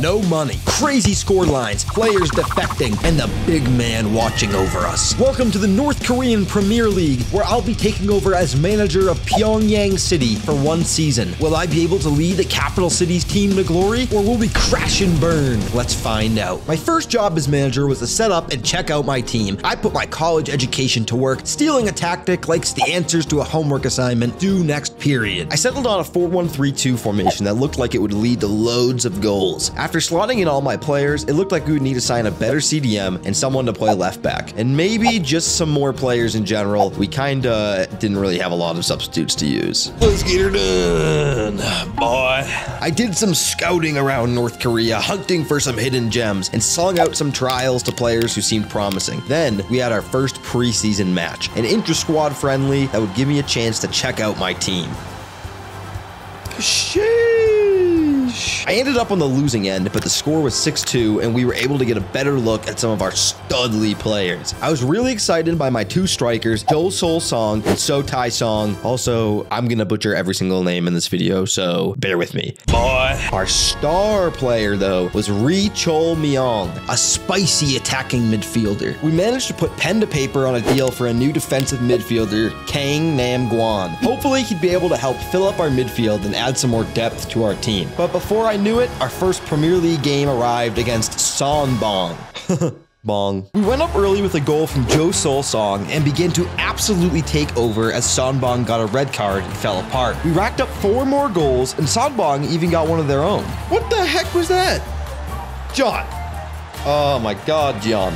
No money, crazy score lines, players defecting, and the big man watching over us. Welcome to the North Korean Premier League, where I'll be taking over as manager of Pyongyang City for one season. Will I be able to lead the capital city's team to glory, or will we crash and burn? Let's find out. My first job as manager was to set up and check out my team. I put my college education to work, stealing a tactic like the answers to a homework assignment due next period. I settled on a 4-1-3-2 formation that looked like it would lead to loads of goals. After slotting in all my players, it looked like we would need to sign a better CDM and someone to play left back. And maybe just some more players in general. We kinda didn't really have a lot of substitutes to use. Let's get her done, boy. I did some scouting around North Korea, hunting for some hidden gems, and slung out some trials to players who seemed promising. Then we had our first preseason match, an intra-squad friendly that would give me a chance to check out my team. Sheesh. I ended up on the losing end, but the score was 6-2, and we were able to get a better look at some of our studly players. I was really excited by my two strikers, Do Sol Song and So Tai Song. Also, I'm gonna butcher every single name in this video, so bear with me. Boy. Our star player, though, was Ri Chol Myong, a spicy attacking midfielder. We managed to put pen to paper on a deal for a new defensive midfielder, Kang Nam Guan. Hopefully, he'd be able to help fill up our midfield and add some more depth to our team. But before I knew it, our first Premier League game arrived against Sonbong. Bong. We went up early with a goal from Jo Sol Song and began to absolutely take over as Sonbong got a red card and fell apart. We racked up four more goals and Sonbong even got one of their own. What the heck was that? John. Oh my god, John.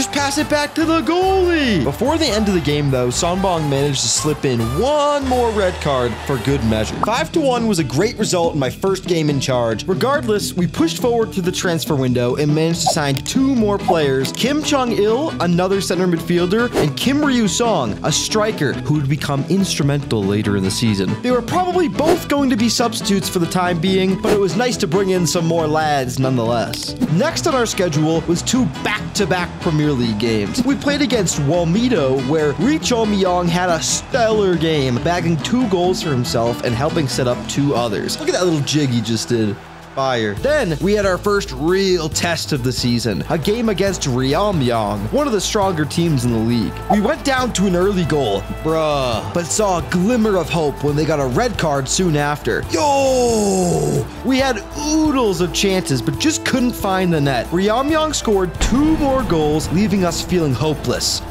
Just pass it back to the goalie. Before the end of the game, though, Sonbong managed to slip in one more red card for good measure. 5 to 1 was a great result in my first game in charge. Regardless, we pushed forward to the transfer window and managed to sign two more players Kim Chung Il, another center midfielder, and Kim Ryu Song, a striker who would become instrumental later in the season. They were probably both going to be substitutes for the time being, but it was nice to bring in some more lads nonetheless. Next on our schedule was two back to back Premier League games. We played against Wolmido, where Ri Chol Myong had a stellar game, bagging two goals for himself and helping set up two others. Look at that little jig he just did. Fire. Then we had our first real test of the season, a game against Ryomyong, one of the stronger teams in the league. We went down to an early goal, bruh, but saw a glimmer of hope when they got a red card soon after. Yo! We had oodles of chances, but just couldn't find the net. Ryomyong scored two more goals, leaving us feeling hopeless.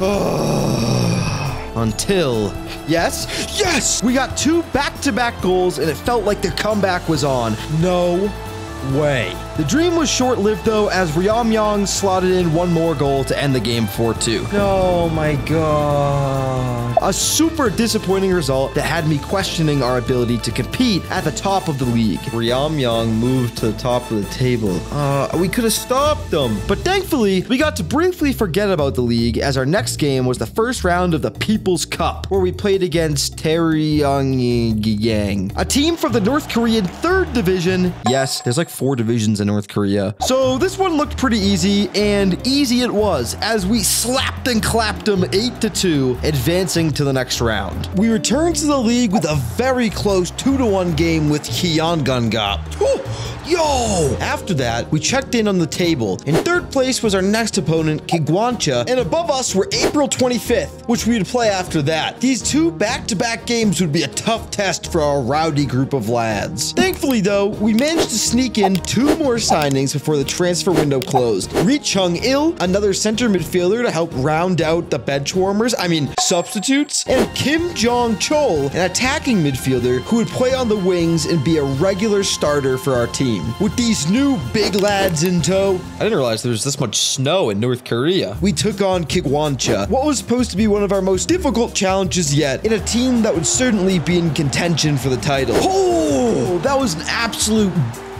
Until, yes, yes, we got two back-to-back goals and it felt like the comeback was on. No way. The dream was short-lived though, as Ryomyong slotted in one more goal to end the game 4-2. Oh my god. A super disappointing result that had me questioning our ability to compete at the top of the league. Ryomyong moved to the top of the table. Uh, we could have stopped them. But thankfully, we got to briefly forget about the league as our next game was the first round of the People's Cup, where we played against Taeryongyang, a team from the North Korean third division. Yes, there's like four divisions in North Korea. So this one looked pretty easy, and easy it was, as we slapped and clapped them 8 to 2, advancing to the next round. We returned to the league with a very close 2 to 1 game with Hyangangap. Yo! After that, we checked in on the table. In third place was our next opponent, Kigwancha, and above us were April 25th, which we would play after that. These two back-to-back games would be a tough test for our rowdy group of lads. Thankfully, though, we managed to sneak in two more signings before the transfer window closed. Ri Chung Il, another center midfielder to help round out the bench warmers, I mean substitutes, and Kim Jong Chol, an attacking midfielder who would play on the wings and be a regular starter for our team. With these new big lads in tow, I didn't realize there was this much snow in North Korea. We took on Kigwancha, what was supposed to be one of our most difficult challenges yet, in a team that would certainly be in contention for the title. Oh, oh that was an absolute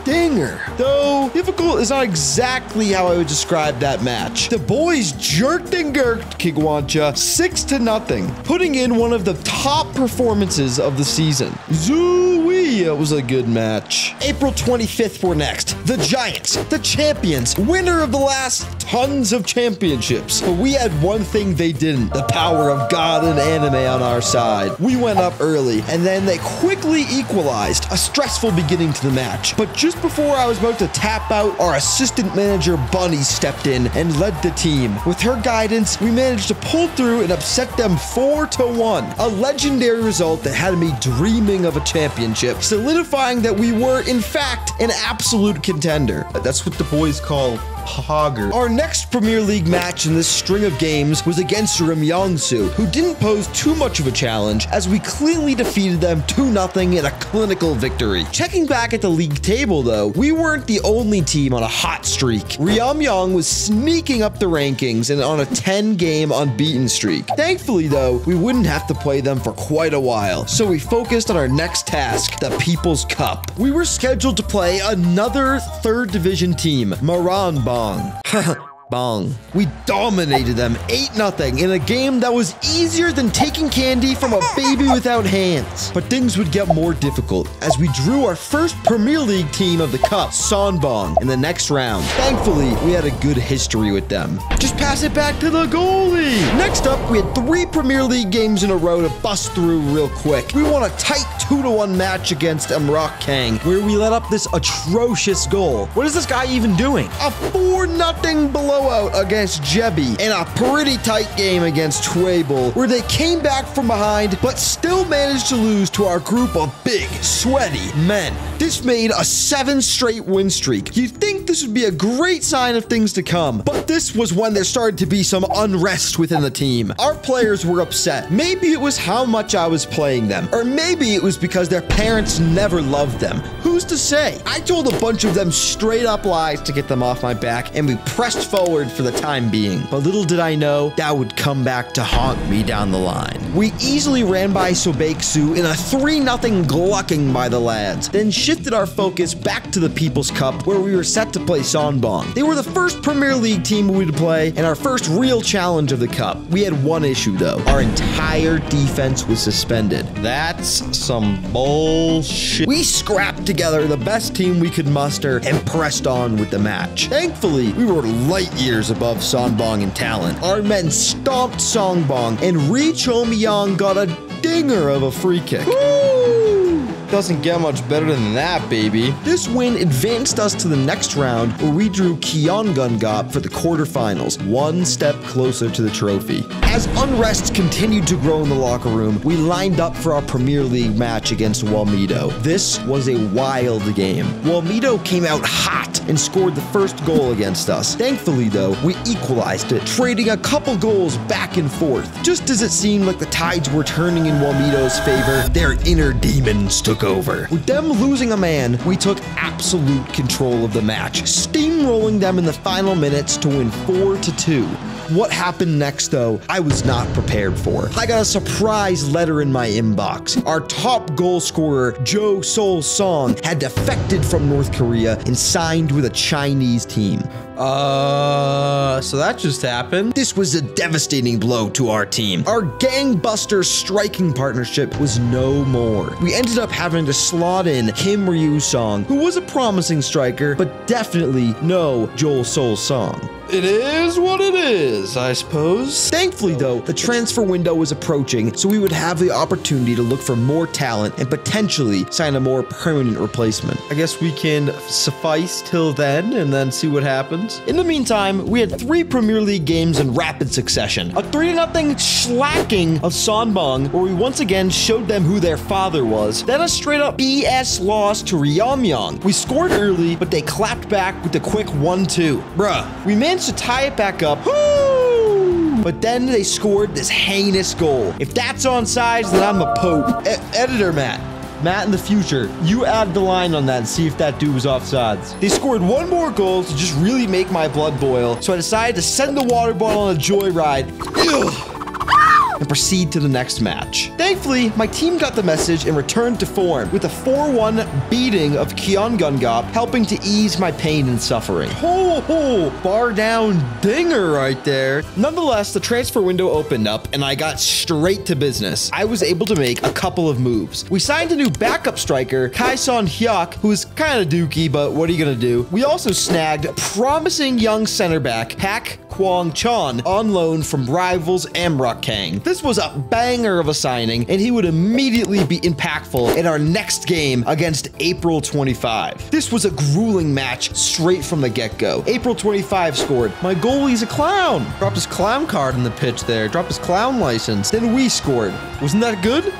dinger. Though difficult is not exactly how I would describe that match. The boys jerked and gurked Kigwancha 6 to nothing, putting in one of the top performances of the season. Zooey, it was a good match. April 25th for next. The Giants, the champions, winner of the last tons of championships. But we had one thing they didn't, the power of God and anime on our side. We went up early, and then they quickly equalized, a stressful beginning to the match. But just just before I was about to tap out, our assistant manager Bunny stepped in and led the team. With her guidance, we managed to pull through and upset them 4 to 1. A legendary result that had me dreaming of a championship, solidifying that we were, in fact, an absolute contender. That's what the boys call Hogger. Our next Premier League match in this string of games was against Ryumyongsu, who didn't pose too much of a challenge as we cleanly defeated them 2-0 in a clinical victory. Checking back at the league table though, we weren't the only team on a hot streak. Ryumyong was sneaking up the rankings and on a 10 game unbeaten streak. Thankfully though, we wouldn't have to play them for quite a while, so we focused on our next task, the People's Cup. We were scheduled to play another third division team, Moranbong. Bong. Bong. We dominated them 8-0 in a game that was easier than taking candy from a baby without hands. But things would get more difficult as we drew our first Premier League team of the cup, Sonbong, in the next round. Thankfully, we had a good history with them. Just pass it back to the goalie. Next up, we had three Premier League games in a row to bust through real quick. We won a tight 2-1 match against Amrock Kang, where we let up this atrocious goal. What is this guy even doing? A 4-0 below blowout against Jebi and a pretty tight game against Twable, where they came back from behind but still managed to lose to our group of big, sweaty men. This made a seven straight win streak. You'd think this would be a great sign of things to come, but this was when there started to be some unrest within the team. Our players were upset. Maybe it was how much I was playing them, or maybe it was because their parents never loved them. Who's to say? I told a bunch of them straight up lies to get them off my back, and we pressed forward forward for the time being, but little did I know that would come back to haunt me down the line. We easily ran by Sobeksu in a 3-0 glucking by the lads, then shifted our focus back to the People's Cup where we were set to play Sonbong. They were the first Premier League team we would play and our first real challenge of the Cup. We had one issue though, our entire defense was suspended. That's some bullshit. We scrapped together the best team we could muster and pressed on with the match. Thankfully, we were light years above Sonbong in talent. Our men stomped Sonbong, and Ri Chol Myong got a dinger of a free kick. Doesn't get much better than that, baby. This win advanced us to the next round where we drew Gyeongguk for the quarterfinals, one step closer to the trophy. As unrest continued to grow in the locker room, we lined up for our Premier League match against Hwalmido. This was a wild game. Hwalmido came out hot and scored the first goal against us. Thankfully, though, we equalized it, trading a couple goals back and forth. Just as it seemed like the tides were turning in Hwalmido's favor, their inner demons took took over. With them losing a man, we took absolute control of the match, steamrolling them in the final minutes to win 4 to 2. What happened next, though, I was not prepared for. I got a surprise letter in my inbox. Our top goal scorer, Jo Sol Song, had defected from North Korea and signed with a Chinese team. Uh, so that just happened. This was a devastating blow to our team. Our gangbuster striking partnership was no more. We ended up having to slot in Kim Ryu Song, who was a promising striker, but definitely no Jo Sol Song. It is what it is, I suppose. Thankfully, though, the transfer window was approaching, so we would have the opportunity to look for more talent and potentially sign a more permanent replacement. I guess we can suffice till then and then see what happens. In the meantime, we had three Premier League games in rapid succession. A 3 0 slacking of Sonbong, where we once again showed them who their father was. Then a straight up BS loss to Ryumyong. We scored early, but they clapped back with a quick 1 2. Bruh, we managed to tie it back up. But then they scored this heinous goal. If that's on sides, then I'm the Pope. E editor Matt. Matt, in the future, you add the line on that and see if that dude was offsides. They scored one more goal to just really make my blood boil, so I decided to send the water bottle on a joyride. Ugh and proceed to the next match. Thankfully, my team got the message and returned to form with a 4-1 beating of Gyeongguk, helping to ease my pain and suffering. Ho ho, bar down dinger right there. Nonetheless, the transfer window opened up and I got straight to business. I was able to make a couple of moves. We signed a new backup striker, Kai Son Hyuk, who is kind of dookie, but what are you gonna do? We also snagged promising young center back, Pak Kwong Chon on loan from rivals Amrock Kang. This was a banger of a signing, and he would immediately be impactful in our next game against April 25. This was a grueling match straight from the get-go. April 25 scored. My goalie's a clown. Dropped his clown card in the pitch there. Dropped his clown license. Then we scored. Wasn't that good?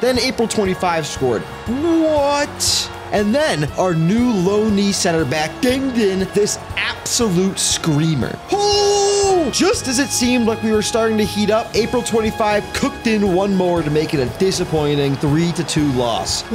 Then April 25 scored. What? And then our new low knee center back dinged in this absolute screamer. Oh! Just as it seemed like we were starting to heat up, April 25 cooked in one more to make it a disappointing 3 to 2 loss.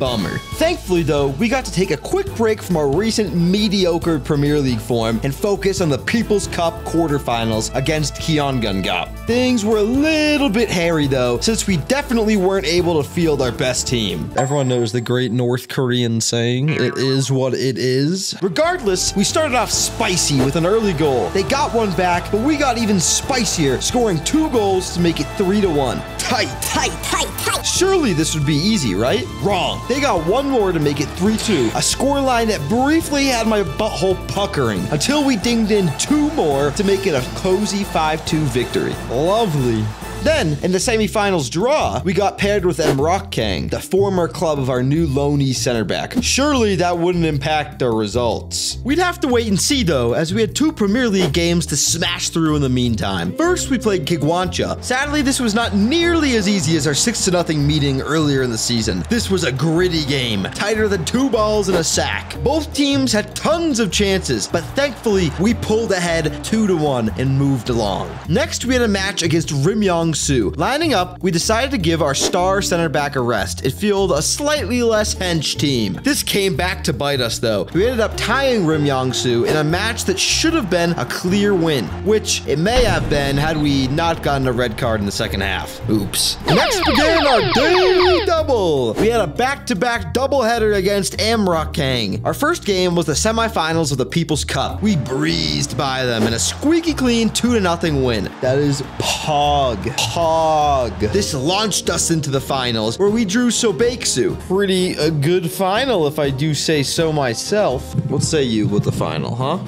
Bummer. Thankfully, though, we got to take a quick break from our recent mediocre Premier League form and focus on the People's Cup quarterfinals against Gyeongguk. Things were a little bit hairy, though, since we definitely weren't able to field our best team. Everyone knows the great North Korean saying, it is what it is. Regardless, we started off spicy with an early goal. They got one back, but we got even spicier, scoring two goals to make it 3 to 1. Tight, tight, tight, tight. Surely this would be easy, right? Wrong. They got one more to make it 3-2, a scoreline that briefly had my butthole puckering until we dinged in two more to make it a cozy 5-2 victory. Lovely. Then, in the semifinals draw, we got paired with Amrock Kang, the former club of our new Loney center back. Surely that wouldn't impact our results. We'd have to wait and see though, as we had two Premier League games to smash through in the meantime. First, we played Kigwancha. Sadly, this was not nearly as easy as our 6-0 meeting earlier in the season. This was a gritty game, tighter than two balls in a sack. Both teams had tons of chances, but thankfully, we pulled ahead 2-1 and moved along. Next, we had a match against Rimyong Su. Lining up, we decided to give our star center back a rest. It fueled a slightly less hench team. This came back to bite us though. We ended up tying Rim Yong Su in a match that should have been a clear win, which it may have been had we not gotten a red card in the second half. Oops. Next began our daily double. We had a back-to-back doubleheader against Amrock Kang. Our first game was the semifinals of the People's Cup. We breezed by them in a squeaky clean 2-0 win. That is pog hog. This launched us into the finals where we drew Sobeksu. Pretty a good final, if I do say so myself. What say you with the final, huh?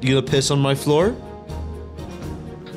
You gonna piss on my floor?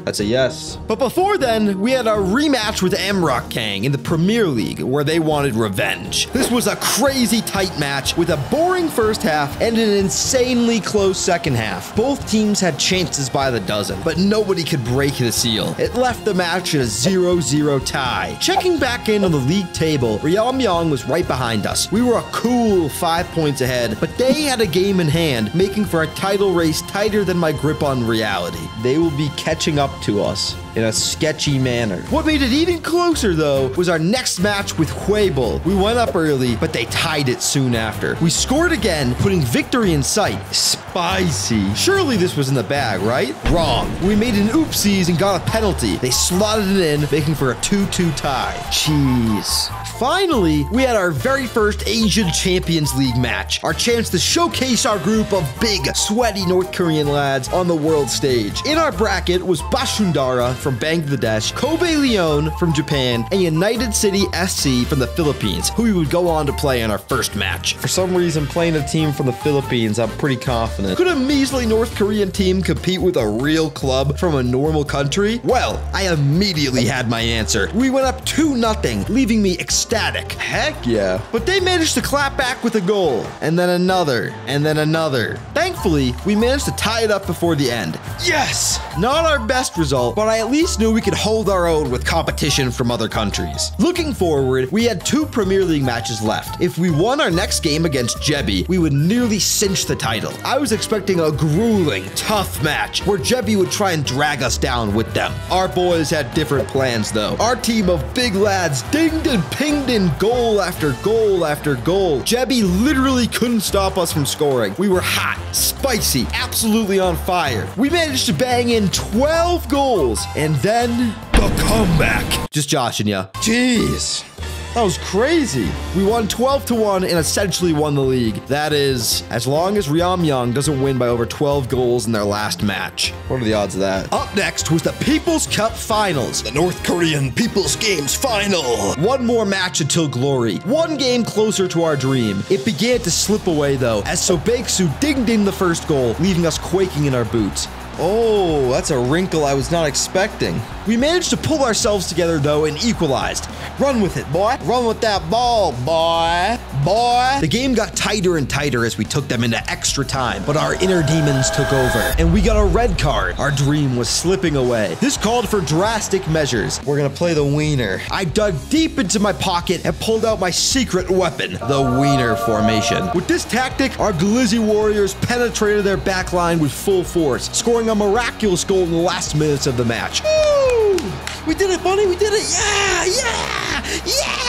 That's a yes. But before then, we had a rematch with Amrock Kang in the Premier League where they wanted revenge. This was a crazy tight match with a boring first half and an insanely close second half. Both teams had chances by the dozen, but nobody could break the seal. It left the match in a 0-0 tie. Checking back in on the league table, Ryomyong was right behind us. We were a cool five points ahead, but they had a game in hand, making for a title race tighter than my grip on reality. They will be catching up to us in a sketchy manner. What made it even closer, though, was our next match with Huebel. We went up early, but they tied it soon after. We scored again, putting victory in sight. Spicy. Surely this was in the bag, right? Wrong. We made an oopsies and got a penalty. They slotted it in, making for a 2-2 tie. Jeez. Finally, we had our very first Asian Champions League match, our chance to showcase our group of big, sweaty North Korean lads on the world stage. In our bracket was Bashundhara from Bangladesh, Kobe Leon from Japan, and United City SC from the Philippines, who we would go on to play in our first match. For some reason, playing a team from the Philippines, I'm pretty confident. Could a measly North Korean team compete with a real club from a normal country? Well, I immediately had my answer. We went up 2 0, leaving me ecstatic. Heck yeah. But they managed to clap back with a goal, and then another, and then another. Thankfully, we managed to tie it up before the end. Yes! Not our best result, but I at least knew we could hold our own with competition from other countries. Looking forward, we had two Premier League matches left. If we won our next game against Jebi, we would nearly cinch the title. I was expecting a grueling, tough match where Jebi would try and drag us down with them. Our boys had different plans though. Our team of big lads dinged and pinged in goal after goal after goal. Jebi literally couldn't stop us from scoring. We were hot, spicy, absolutely on fire. We managed to bang in 12 goals and then the comeback. Just joshing ya. Jeez. That was crazy. We won 12 to 1 and essentially won the league. That is, as long as Ryam Young doesn't win by over 12 goals in their last match. What are the odds of that? Up next was the People's Cup Finals, the North Korean People's Games Final. One more match until glory, one game closer to our dream. It began to slip away though, as Sobeksu dinged in the first goal, leaving us quaking in our boots. Oh, that's a wrinkle I was not expecting. We managed to pull ourselves together though and equalized. Run with it, boy. Run with that ball, boy. Boy. The game got tighter and tighter as we took them into extra time, but our inner demons took over, and we got a red card. Our dream was slipping away. This called for drastic measures. We're gonna play the wiener. I dug deep into my pocket and pulled out my secret weapon, the wiener formation. With this tactic, our Glizzy Warriors penetrated their backline with full force, scoring a miraculous goal in the last minutes of the match. We did it, buddy. We did it. Yeah, yeah, yeah,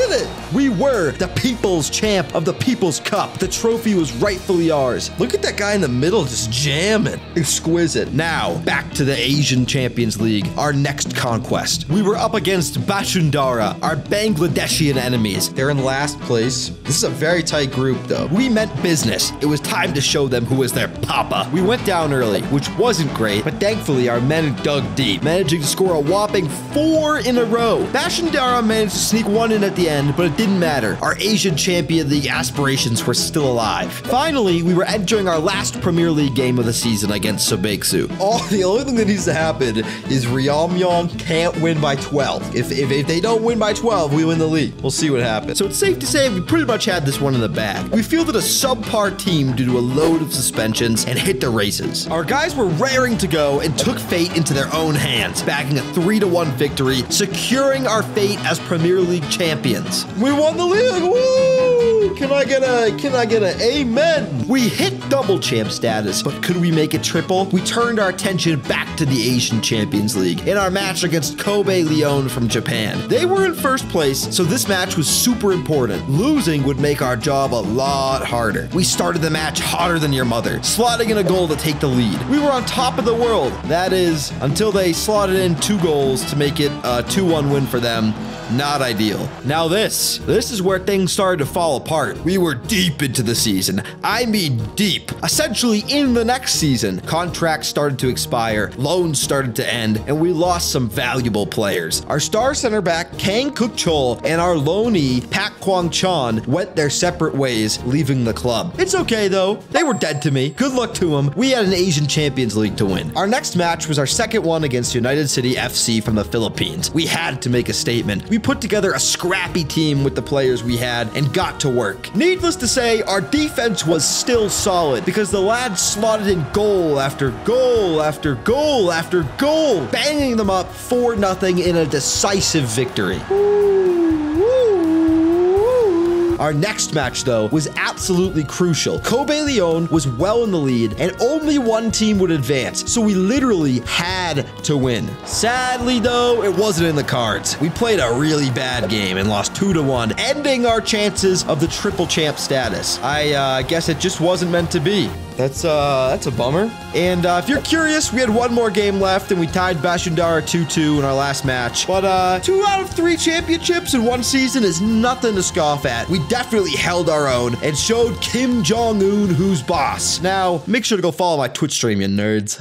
did it. We were the People's Champ of the People's Cup. The trophy was rightfully ours. Look at that guy in the middle just jamming. Exquisite. Now, back to the Asian Champions League, our next conquest. We were up against Bashundhara, our Bangladeshian enemies. They're in last place. This is a very tight group, though. We meant business. It was time to show them who was their papa. We went down early, which wasn't great, but thankfully our men dug deep, managing to score a whopping four in a row. Bashundhara managed to sneak one in at the end, but it didn't matter. Our Asian Champion League aspirations were still alive. Finally, we were entering our last Premier League game of the season against Sobeksu. Oh, the only thing that needs to happen is Ryamyong can't win by 12. If, if, if they don't win by 12, we win the league. We'll see what happens. So it's safe to say we pretty much had this one in the bag. We fielded a subpar team due to a load of suspensions and hit the races. Our guys were raring to go and took fate into their own hands, bagging a 3-1 victory, securing our fate as Premier League champions. We won the league. Woo! Can I get a can I get a amen? We hit double champ status, but could we make it triple? We turned our attention back to the Asian Champions League in our match against Kobe Leon from Japan. They were in first place, so this match was super important. Losing would make our job a lot harder. We started the match hotter than your mother, slotting in a goal to take the lead. We were on top of the world. That is, until they slotted in two goals to make it a 2-1 win for them. Not ideal. Now this, this is where things started to fall apart. We were deep into the season. I mean deep. Essentially in the next season, contracts started to expire, loans started to end, and we lost some valuable players. Our star center back, Kang Kuk Chol, and our loanee, Pak Kwang Chan, went their separate ways, leaving the club. It's okay though. They were dead to me. Good luck to them. We had an Asian Champions League to win. Our next match was our second one against United City FC from the Philippines. We had to make a statement. We put together a scrappy team with the players we had and got to work. Needless to say, our defense was still solid because the lads slotted in goal after goal after goal after goal, banging them up 4 0 in a decisive victory. Our next match, though, was absolutely crucial. Kobe Leon was well in the lead, and only one team would advance, so we literally had to win. Sadly, though, it wasn't in the cards. We played a really bad game and lost 2 to 1, ending our chances of the triple champ status. I uh, guess it just wasn't meant to be. That's uh that's a bummer. And uh, if you're curious, we had one more game left and we tied Bashundhara 2-2 in our last match. But uh, two out of three championships in one season is nothing to scoff at. We definitely held our own and showed Kim Jong-un who's boss. Now, make sure to go follow my Twitch stream, you nerds.